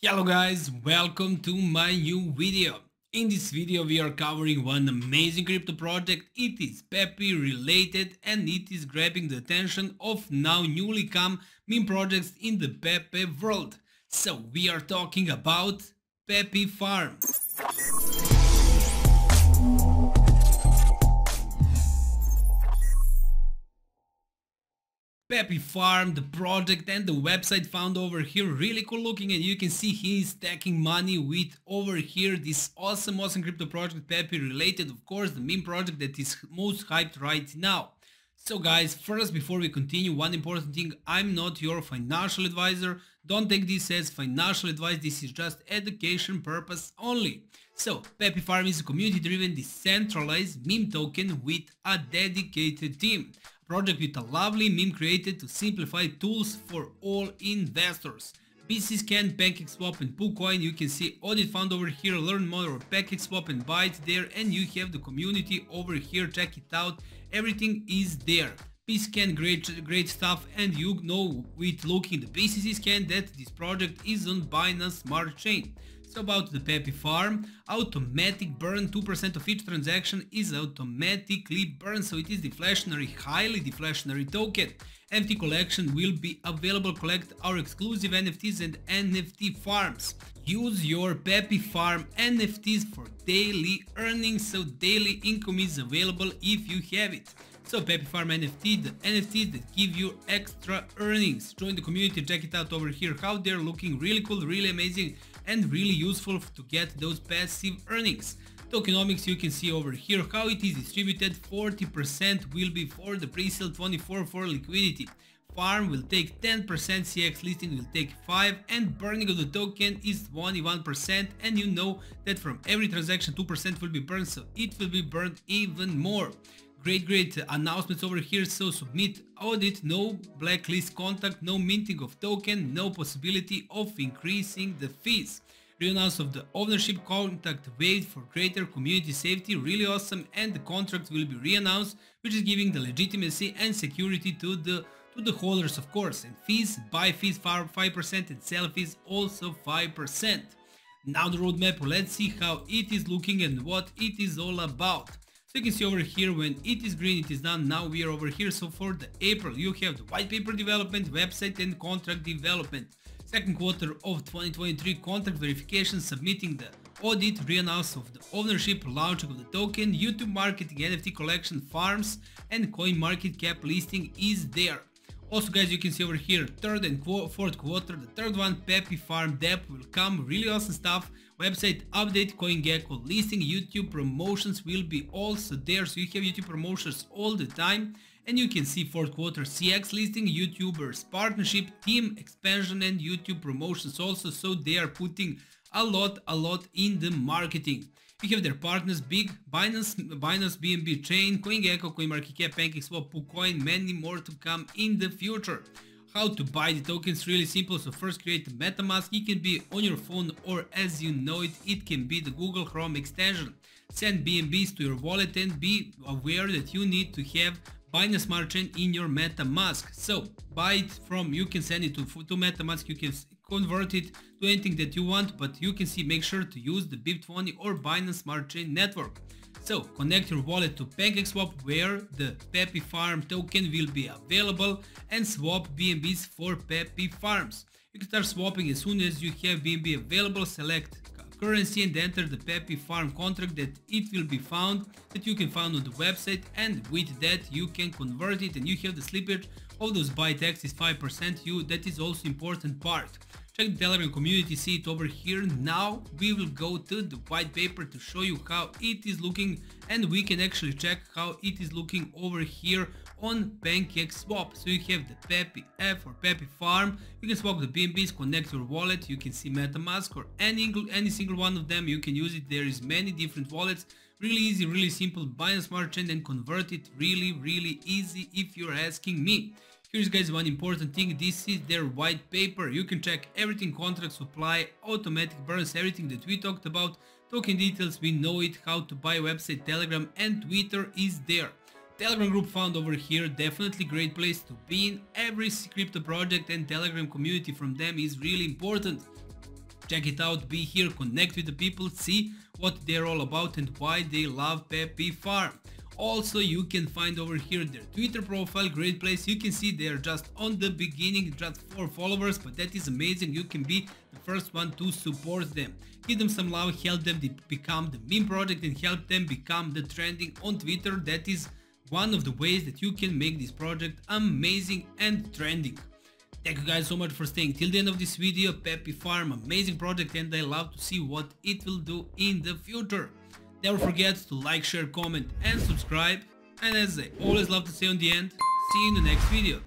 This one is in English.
Hello guys, welcome to my new video. In this video we are covering one amazing crypto project. It is Pepe related and it is grabbing the attention of now newly come meme projects in the Pepe world. So we are talking about Pepe Farm. Pepe Farm, the project and the website found over here really cool looking and you can see he's stacking money with over here this awesome awesome crypto project Pepe related of course the meme project that is most hyped right now. So guys first before we continue one important thing I'm not your financial advisor don't take this as financial advice this is just education purpose only. So Pepe Farm is a community driven decentralized meme token with a dedicated team project with a lovely meme created to simplify tools for all investors. BscScan, PancakeSwap and PooCoin, you can see audit found over here, learn more about PancakeSwap and buy it there and you have the community over here, check it out, everything is there. Scan, great great stuff and you know with looking the BscScan that this project is on Binance Smart Chain. About the Pepe farm, automatic burn 2% of each transaction is automatically burned so it is deflationary, highly deflationary token. NFT collection will be available collect our exclusive NFTs and NFT farms. Use your Pepe farm NFTs for daily earnings so daily income is available if you have it. So Pepe Farm NFT, the NFTs that give you extra earnings. Join the community, check it out over here, how they're looking really cool, really amazing and really useful to get those passive earnings. Tokenomics you can see over here how it is distributed, 40% will be for the pre-sale, 24 for liquidity. Farm will take 10%, CX listing will take 5 and burning of the token is 21% and you know that from every transaction 2% will be burned so it will be burned even more great great announcements over here. So submit audit no blacklist contact no minting of token no possibility of increasing the fees. Reannounce of the ownership contact waived for greater community safety. Really awesome. And the contract will be reannounced which is giving the legitimacy and security to the to the holders of course. And fees buy fees 5% and sell fees also 5% now the roadmap let's see how it is looking and what it is all about you can see over here when it is green it is done now we are over here. So for the April you have the white paper development website and contract development. Second quarter of 2023 contract verification submitting the audit reannounce of the ownership launch of the token YouTube marketing NFT collection farms and coin market cap listing is there also guys you can see over here third and fourth quarter the third one Pepe Farm Dep will come. Really awesome stuff. Website update CoinGecko listing YouTube promotions will be also there. So you have YouTube promotions all the time. And you can see fourth quarter CX listing YouTubers partnership team expansion and YouTube promotions also. So they are putting a lot a lot in the marketing we have their partners Big, Binance, Binance BNB Chain, CoinGecko, CoinMarketCap, PancakeSwap, PooCoin, many more to come in the future. How to buy the tokens? Really simple. So first create metamask. It can be on your phone or as you know it it can be the google chrome extension. Send bnbs to your wallet and be aware that you need to have Binance Smart Chain in your MetaMask. So buy it from, you can send it to, to MetaMask, you can convert it to anything that you want, but you can see, make sure to use the BEP20 or Binance Smart Chain network. So connect your wallet to PancakeSwap where the Pepe Farm token will be available and swap BNBs for Pepe Farms. You can start swapping as soon as you have BNB available, select currency and enter the Pepe Farm contract that it will be found that you can find on the website and with that you can convert it and you have the slippage of those buy X is 5% you that is also important part check the telegram community see it over here. Now we will go to the white paper to show you how it is looking and we can actually check how it is looking over here on pancake swap. So you have the pepe f or pepe farm. You can swap the bnbs connect your wallet. You can see metamask or any any single one of them. You can use it. There is many different wallets. Really easy really simple. Buy a smart chain and convert it. Really really easy if you're asking me Here's guys one important thing, this is their white paper, you can check everything contract supply, automatic burns, everything that we talked about, token details, we know it, how to buy website, telegram and twitter is there. Telegram group found over here, definitely great place to be in, every crypto project and telegram community from them is really important. check it out be here connect with the people see what they're all about and why they love Pepe Farm also you can find over here their twitter profile great place. You can see they're just on the beginning just four followers but that is amazing. You can be the first one to support them. Give them some love help them become the meme project and help them become the trending on twitter. That is one of the ways that you can make this project amazing and trending. Thank you guys so much for staying till the end of this video. Pepe Farm, amazing project and I love to see what it will do in the future. Never forget to like, share, comment and subscribe. And as I always love to say on the end, see you in the next video.